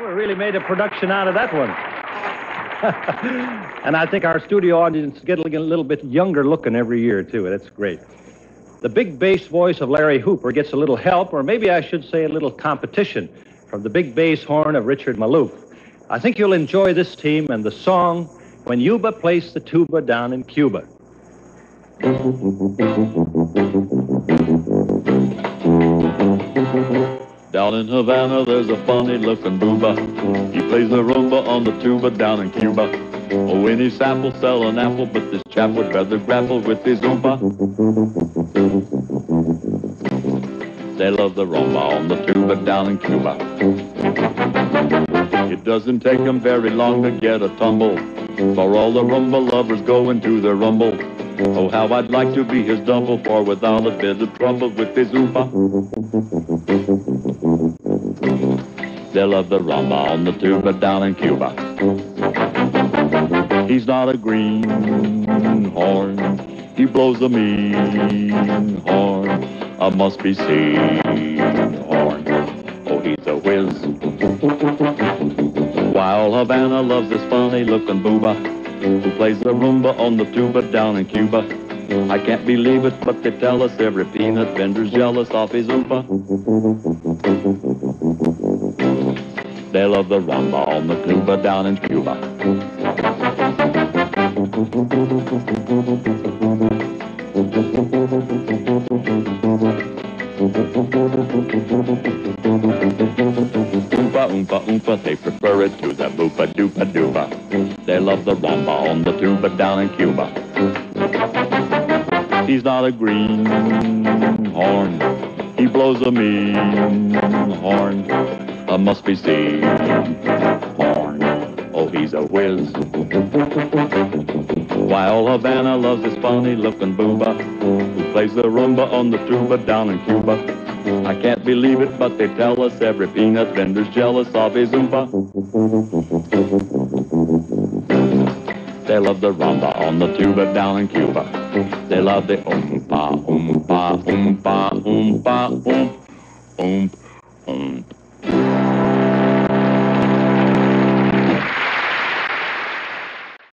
We really made a production out of that one. and I think our studio audience is getting a little bit younger looking every year, too. That's great. The big bass voice of Larry Hooper gets a little help, or maybe I should say a little competition, from the big bass horn of Richard Maloof. I think you'll enjoy this team and the song When Yuba Plays the Tuba Down in Cuba. Down in Havana, there's a funny looking Yuba. He plays the rumba on the tuba down in Cuba. Oh, any sample sell an apple, but this chap would rather grapple with his oompa. They love the rumba on the tuba down in Cuba. It doesn't take take 'em very long to get a tumble. For all the rumba lovers go into the rumble. Oh, how I'd like to be his double, for without a bit of trouble with his oompa. They love the rumba on the tuba down in Cuba. He's not a green horn. He blows a mean horn. A must be seen horn. Oh, he's a whiz. While Havana loves this funny looking Yuba who plays the rumba on the tuba down in Cuba. I can't believe it, but they tell us every peanut vendor's jealous of his oompa. They love the rumba on the tuba down in Cuba. Oompa, oompa, oompa, they prefer it to the boopa doopa. They love the rumba on the tuba down in Cuba. He's not a green horn. He blows a mean horn. A must be seen horn. Oh, he's a whiz. While Havana loves this funny looking Yuba who plays the rumba on the tuba down in Cuba. I can't believe it, but they tell us every peanut vendor's jealous of his oompa. They love the rumba on the tuba down in Cuba. They love the oompa, oompa, oompa, oompa, oomp, oomp, oomp.